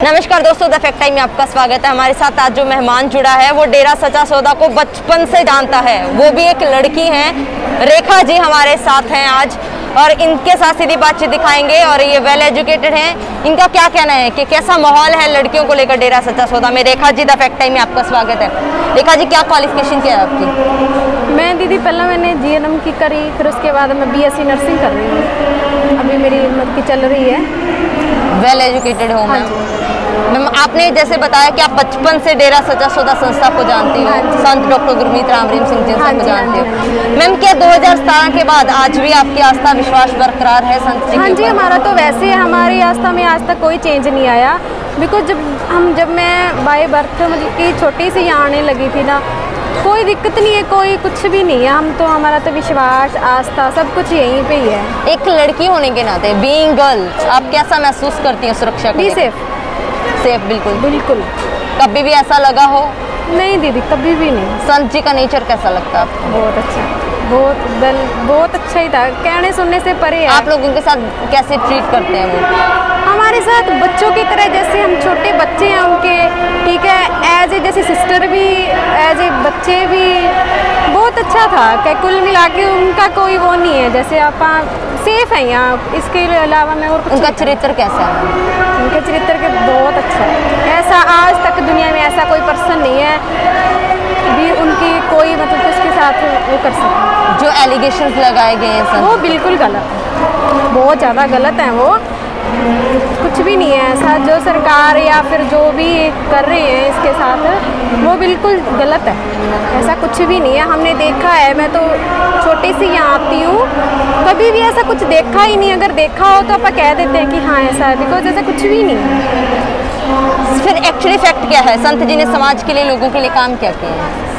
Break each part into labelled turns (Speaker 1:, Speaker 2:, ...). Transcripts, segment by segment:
Speaker 1: नमस्कार दोस्तों the fact time में आपका स्वागत है। हमारे साथ आज जो मेहमान जुड़ा है, वो डेरा सचा सौदा को बचपन से जानता है। वो भी एक लड़की हैं। रेखा जी हमारे साथ हैं आज, और इनके साथ सीधी बातचीत दिखाएँगे, और ये वेल एजुकेटेड हैं। इनका क्या कहना है कि कैसा माहौल है लड़कियों को लेकर डेरा सचा सौदा में? रेखा जी द टाइम में आपका स्वागत है। रेखा जी, क्या क्वालिफिकेशन क्या है आपकी?
Speaker 2: मैं दीदी पहले मैंने जीएनएम की करी फिर उसके बाद मैं बीएससी नर्सिंग कर रही हूँ। अभी मेरी मतलब की चल रही है।
Speaker 1: वेल एजुकेटेड हो
Speaker 2: हाँ
Speaker 1: मैम मैम आपने जैसे बताया कि आप बचपन से डेरा सचा सौदा संस्था को जानती हो
Speaker 2: हाँ
Speaker 1: संत डॉक्टर गुरमीत राम रहीम सिंह जिनसा
Speaker 2: हाँ
Speaker 1: को
Speaker 2: हाँ
Speaker 1: जानती
Speaker 2: जी, हाँ
Speaker 1: हो मैम क्या 2017 के बाद आज भी आपकी आस्था विश्वास बरकरार है संत जी
Speaker 2: हाँ जी हमारा तो वैसे हमारी आस्था में आज तक कोई चेंज नहीं आया। बिकॉज़ जब हम जब मैं बाय बर्थ मतलब कि छोटी सी यहाँ आने लगी थी ना कोई दिक्कत नहीं है कोई कुछ भी नहीं है। हम तो हमारा तो विश्वास आस्था सब कुछ यहीं पे ही है।
Speaker 1: एक लड़की होने के नाते बीइंग गर्ल आप कैसा महसूस करती हैं सुरक्षा को
Speaker 2: बी सेफ़
Speaker 1: सेफ़ बिल्कुल।
Speaker 2: बिल्कुल।
Speaker 1: कभी भी ऐसा लगा हो?
Speaker 2: नहीं दीदी कभी भी नहीं।
Speaker 1: संत जी का नेचर कैसा लगता है आपको?
Speaker 2: बहुत अच्छा। बहुत बल बहुत अच्छा ही था। कहने सुनने से परे है।
Speaker 1: आप लोग उनके साथ कैसे ट्रीट करते हैं वो?
Speaker 2: हमारे साथ बच्चों की तरह जैसे हम छोटे बच्चे हैं उनके एज ए जैसे सिस्टर भी एज ए बच्चे भी बहुत अच्छा था। कि कुल मिला के उनका कोई वो नहीं है जैसे आप सेफ़ है यहाँ। इसके अलावा मैं और कुछ
Speaker 1: उनका चरित्र कैसा है?
Speaker 2: उनके चरित्र के बहुत अच्छा है। ऐसा आज तक दुनिया में ऐसा कोई पर्सन नहीं है भी उनकी कोई मतलब कि उसके साथ वो कर सके
Speaker 1: जो एलिगेशन लगाए गए हैं
Speaker 2: वो बिल्कुल गलत है। बहुत ज़्यादा गलत है वो। कुछ भी नहीं है, ऐसा जो सरकार या फिर जो भी कर रहे हैं इसके साथ, वो बिल्कुल गलत है। ऐसा कुछ भी नहीं है, हमने देखा है, मैं तो छोटी सी यहाँ आती हूँ, कभी भी ऐसा कुछ देखा ही नहीं, अगर देखा हो तो आप कह देते हैं कि हाँ ऐसा है बिकॉज़ ऐसा कुछ भी नहीं है।
Speaker 1: फिर एक्चुअली फैक्ट क्या है? संत जी ने समाज के लिए, लोगों के लिए काम क्या किया हैं?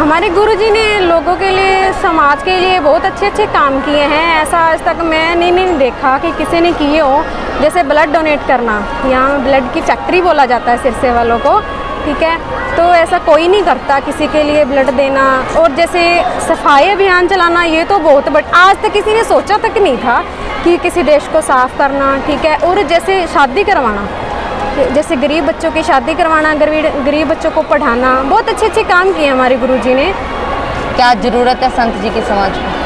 Speaker 2: हमारे गुरुजी ने लोगों के लिए, समाज के लिए बहुत अच्छे अच्छे काम किए हैं। ऐसा आज तक मैंने नहीं देखा कि किसी ने किए हो। जैसे ब्लड डोनेट करना। यहाँ ब्लड की फैक्ट्री बोला जाता है सिरसे वालों को, ठीक है? तो ऐसा कोई नहीं करता किसी के लिए ब्लड देना। और जैसे सफ़ाई अभियान चलाना, ये तो बहुत बट आज तक किसी ने सोचा तक नहीं था कि किसी देश को साफ़ करना, ठीक है? और जैसे शादी करवाना। जैसे गरीब बच्चों की शादी करवाना गरीब गरीब बच्चों को पढ़ाना बहुत अच्छे अच्छे काम किए हमारे गुरु जी ने।
Speaker 1: क्या ज़रूरत है संत जी की समाज को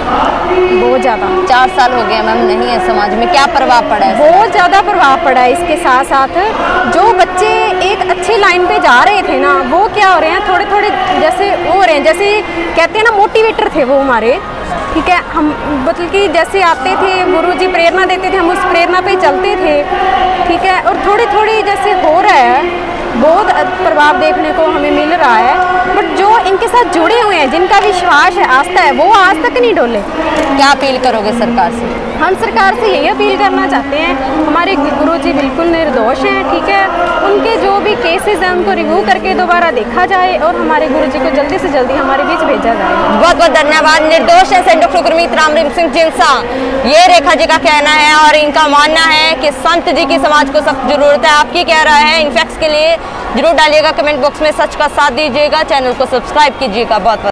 Speaker 2: बहुत ज़्यादा।
Speaker 1: चार साल हो गए मैम नहीं है समाज में। क्या प्रभाव पड़ा है?
Speaker 2: बहुत ज़्यादा प्रभाव पड़ा है इसके साथ साथ जो बच्चे एक अच्छी लाइन पे जा रहे थे ना वो क्या हो रहे हैं थोड़े थोड़े जैसे हो रहे हैं जैसे कहते हैं ना मोटिवेटर थे वो हमारे। ठीक है, हम मतलब कि जैसे आते थे, गुरु जी प्रेरणा देते थे, हम उस प्रेरणा पे चलते थे, ठीक है, और थोड़ी थोड़ी जैसे हो रहा है प्रभाव देखने को हमें मिल रहा है बट जो इनके साथ जुड़े हुए हैं जिनका विश्वास है आस्था है वो आज तक नहीं डोले।
Speaker 1: क्या अपील करोगे सरकार से?
Speaker 2: हम सरकार से यही अपील करना चाहते हैं हमारे गुरु जी बिल्कुल निर्दोष हैं ठीक है? उनके जो भी केसेस हैं उनको रिव्यू करके दोबारा देखा जाए और हमारे गुरु जी को जल्दी से जल्दी हमारे बीच भेजा जाए।
Speaker 1: बहुत बहुत धन्यवाद निर्दोष है सेंट डॉक्टर गुरमीत राम रहीम सिंह जिनसा। ये रेखा जी का कहना है और इनका मानना है कि संत जी की समाज को सख्त ज़रूरत है। आपकी क्या राय है इनफैक्ट्स के लिए ज़रूर डालिएगा कमेंट बॉक्स में सच का साथ दीजिएगा। चैनल को सब्सक्राइब कीजिएगा। बहुत